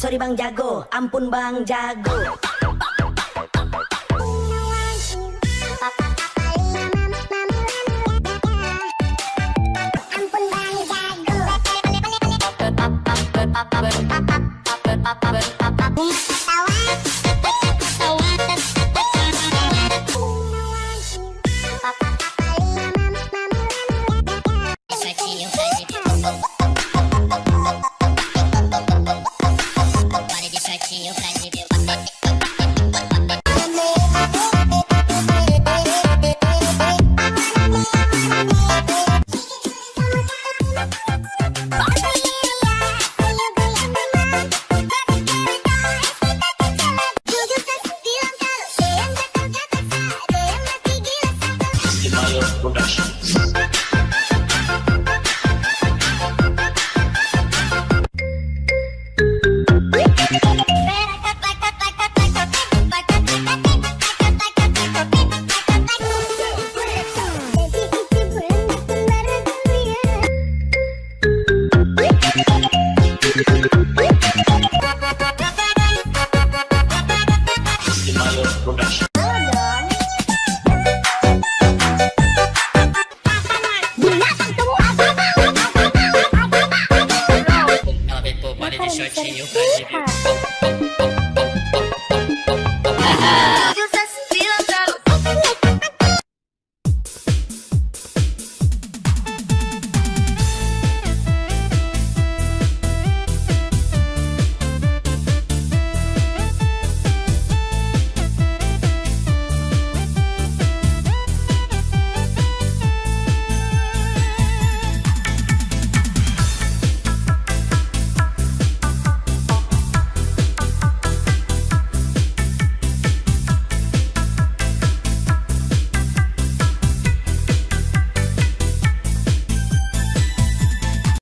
sorry bang jago, ampun bang jago. Ampun Production. 在奇赢赛区